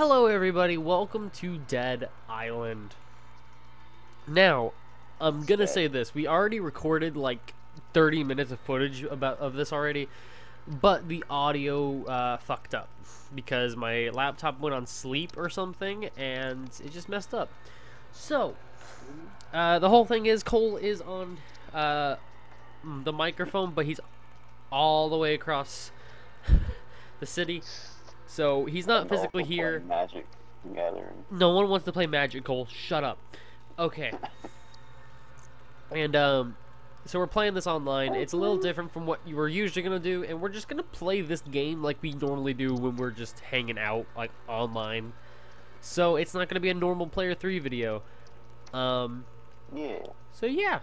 Hello, everybody. Welcome to Dead Island. Now, I'm gonna say this: we already recorded like 30 minutes of footage about of this already, but the audio uh, fucked up because my laptop went on sleep or something, and it just messed up. So, uh, the whole thing is Cole is on uh, the microphone, but he's all the way across the city. So he's not physically here. Magic Gathering. No one wants to play Magic, Cole. Shut up. Okay. And um, so we're playing this online. It's a little different from what you were usually gonna do, and we're just gonna play this game like we normally do when we're just hanging out like online. So it's not gonna be a normal player three video. Um, Yeah. so yeah.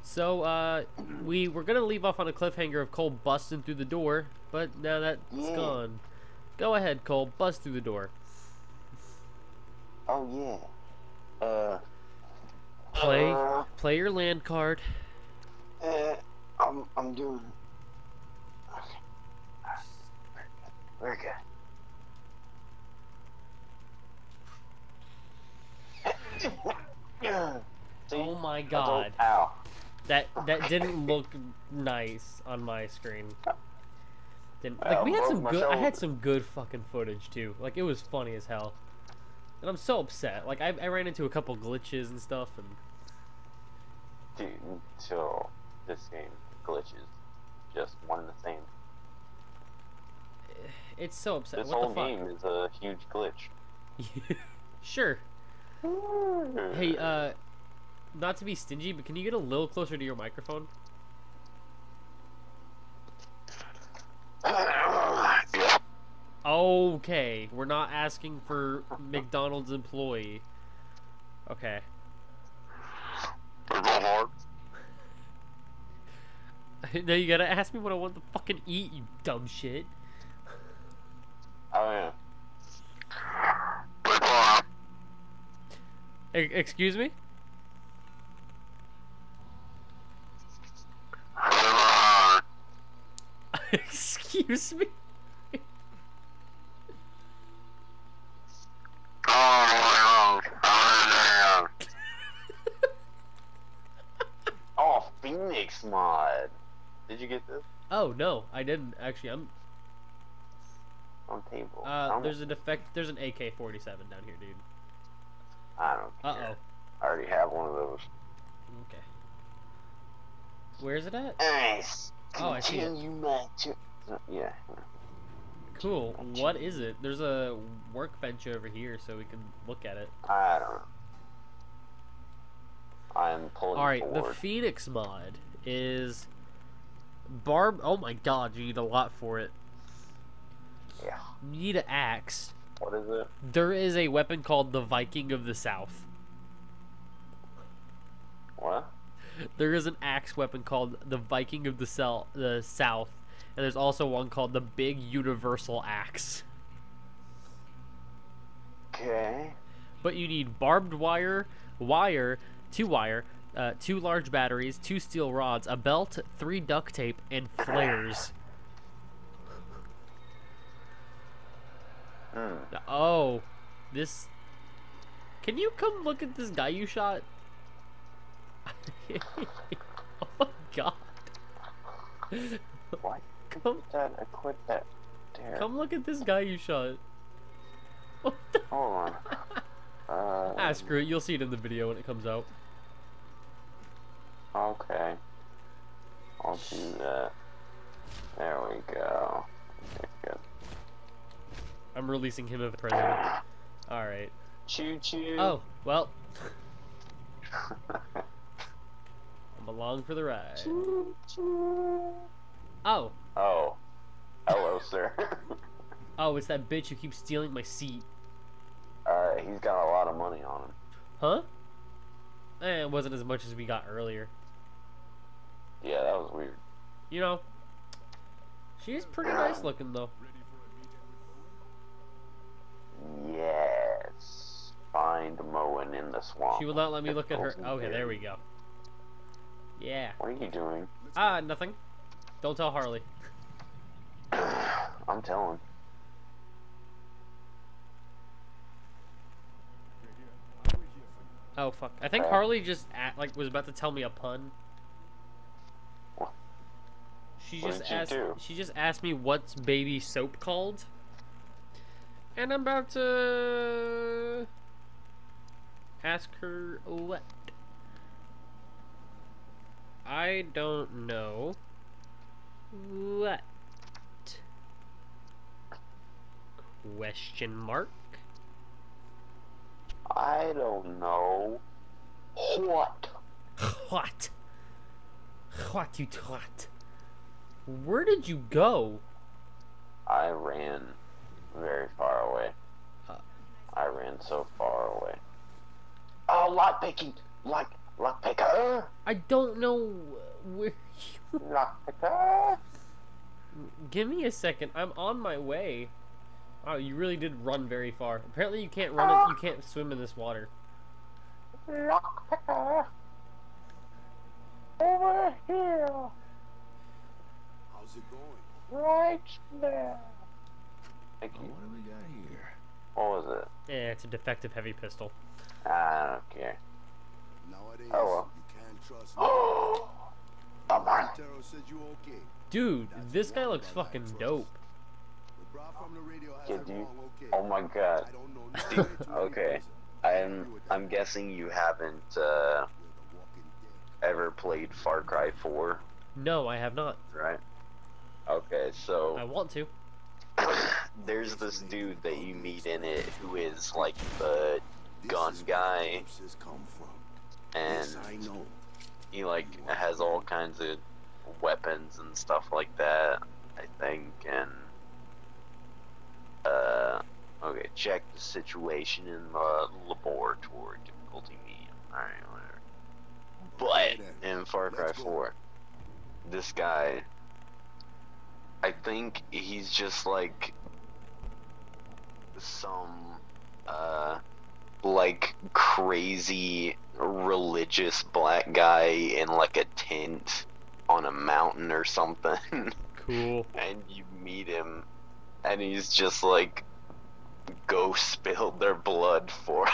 So uh, we were gonna leave off on a cliffhanger of Cole busting through the door, but now that's Yeah. gone. Go ahead, Cole. Bust through the door. Oh yeah. Uh. Play Uh, play your land card. uh, I'm I'm doing. Okay. We're good. See? Oh my god. Ow. That that didn't look nice on my screen. Didn't like we had some good I had some good fucking footage too. Like it was funny as hell. And I'm so upset. Like I, I ran into a couple glitches and stuff and Dude, until this game glitches, just one and the same. it's so upset. This what whole the fuck? game is a huge glitch. sure. Hey, uh not to be stingy, but can you get a little closer to your microphone? yeah. Okay, we're not asking for McDonald's employee. Okay. now you gotta ask me what I want to fucking eat, you dumb shit. Oh yeah. E- excuse me? excuse me? oh, Phoenix mod. Did you get this Oh no, I didn't actually. I'm. on table? Uh, there's a defect. There's an AK-47 down here, dude. I don't Uh oh. I already have one of those. Okay. Where's it at? Nice. Oh, I see it. My Yeah. Cool. What is it? There's a workbench over here, so we can look at it. I don't know. I'm pulling All right, the. Phoenix mod is barb. Oh my god, you need a lot for it. yeah. You need an axe. What is it? There is a weapon called the Viking of the South. What? There is an axe weapon called the Viking of the Sel- the South, and there's also one called the Big Universal Axe. Okay. But you need barbed wire, wire, two wire, uh, two large batteries, two steel rods, a belt, three duct tape, and flares. Oh, this. Can you come look at this guy you shot? oh my god. What? Come, That I quit that. There. come look at this guy you shot. What the? Hold on. Uh, Ah, screw it. You'll see it in the video when it comes out. Okay. I'll do that. There we go. Good. I'm releasing him as president. Alright. Choo choo. Oh, well. I'm along for the ride. choo choo. Oh. Oh. Hello, sir. Oh, it's that bitch who keeps stealing my seat. Alright, he's got a lot of money on him. Huh? Eh, it wasn't as much as we got earlier. Yeah, that was weird. You know, she's pretty nice looking though. Yes. Find Moen in the swamp. She will not let me look at her. Okay, there we go. Yeah. What are you doing? Ah, uh, nothing. Don't tell Harley. I'm telling. Oh fuck! I think uh, Harley just at, like was about to tell me a pun. She What just asked. She just asked me what's baby soap called, and I'm about to ask her what. I don't know. What? Question mark. I don't know. What? What? What you what? Where did you go? I ran very far away. Uh. I ran so far away. Oh, lock picking! Lock, lock picker! I don't know where you... Lock picker! Give me a second. I'm on my way. Oh, you really did run very far. Apparently you can't run it. You can't swim in this water. Lock picker! Over here! How's it going? Right there! Thank Oh, you. what do we got here? What was it? Yeah, it's a defective heavy pistol. I don't care. Nowadays, Oh, well. you can't trust. Oh! The Marlin! Montero said you okay. Dude, That's this guy looks fucking dope. The from the radio has Yeah, dude. okay. Oh my god. I don't know Dude, no way to okay. I agree I'm. I'm guessing you haven't uh, We're the walking dead. ever played Far Cry 4, No, I have not. right? Okay, so I want to. there's this dude that you meet in it who is like the gun guy, corpses come from. and I know. he like has all kinds of weapons and stuff like that. I think, and uh, okay, check the situation in the laboratory. Difficulty medium. All right, whatever. But in Far Cry 4, this guy, I think he's just like some, uh, like crazy religious black guy in like a tent on a mountain or something. Cool. and you meet him, and he's just like, go spill their blood for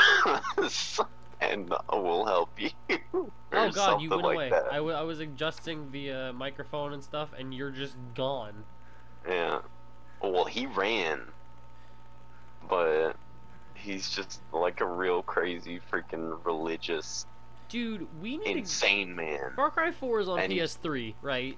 us, and we'll help you. or Oh god, you went like away. that. I, w- I was adjusting the uh, microphone and stuff, and you're just gone. Yeah. Well, he ran, but he's just like a real crazy freaking religious, Dude, we need to... insane man. Far Cry 4 is on And- PS3, right?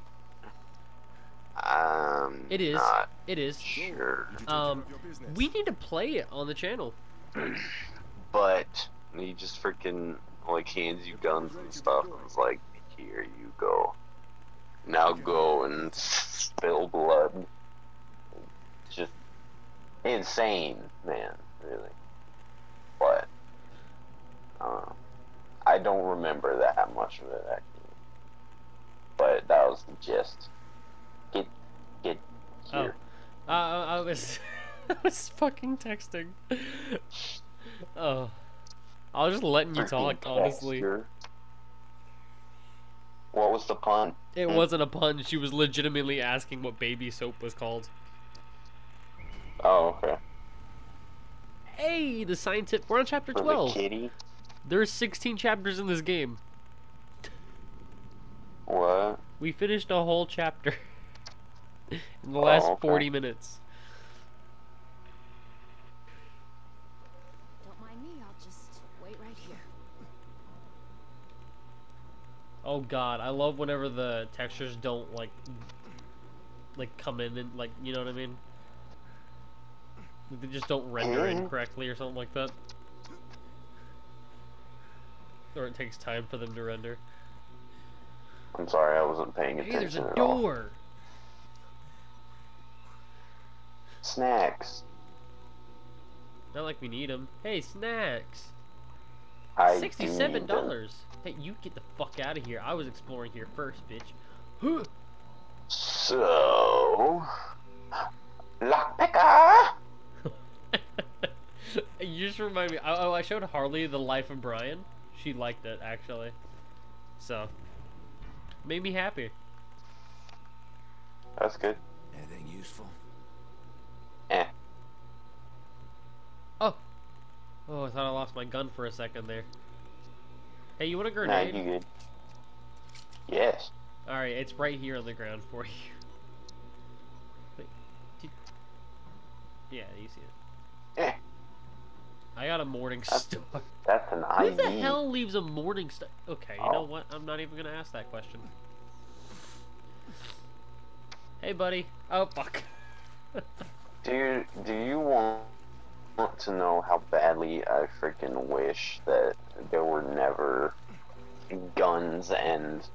Um, It is. Not It is. sure, You take care Um, of your business. We need to play it on the channel. but he just freaking like hands you guns and stuff. And it's like, here you go. Now go and spill blood. Just insane, man. Really. But uh, I don't remember that much of it actually. But that was the gist. Get, get here. Uh, I was... I was fucking texting. oh. I was just letting you talk, honestly. texture. What was the pun? It Hmm. wasn't a pun. She was legitimately asking what baby soap was called. Oh, okay. Hey, the scientific. We're on chapter For the 12. kitty? There's 16 chapters in this game. What? We finished a whole chapter in the last Oh, okay. 40 minutes. Don't mind me, I'll just wait right here. Oh god, I love whenever the textures don't like like come in and like you know what I mean? They just don't render in Mhm. correctly or something like that. Or it takes time for them to render. I'm sorry, I wasn't paying attention. Hey, attention there's a door. Snacks. Not like we need them. Hey, snacks. I Sixty-seven need them. dollars. Hey, you get the fuck out of here. I was exploring here first, bitch. So, lockpicker. you just remind me. Oh, oh, I showed Harley the life of Brian. She liked it actually, so made me happy. That's good. Anything useful? Eh. Oh, oh, I thought I lost my gun for a second there. Hey, you want a Nah, grenade? you good. Yes. Alright, it's right here on the ground for you. Wait, Yeah, you see it. Eh, I got a morning That's- star. that's an Who IV. the hell leaves a morning star? Okay, you know Oh. what? I'm not even gonna ask that question. Hey, buddy. Oh, fuck. Do you, do you want, want to know how badly I freaking wish that there were never guns and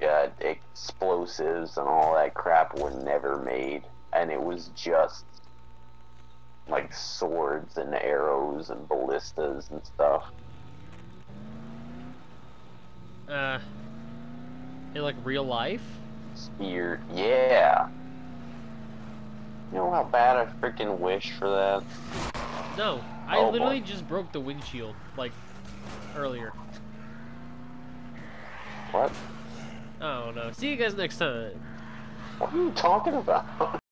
yeah, explosives and all that crap were never made, and it was just like swords and arrows and ballistas and stuff. uh, in like real life? Spear, yeah. You know how bad I freaking wish for that. No, I Oh, boy. literally just broke the windshield like earlier. What? I don't know. See you guys next time. What are you talking about?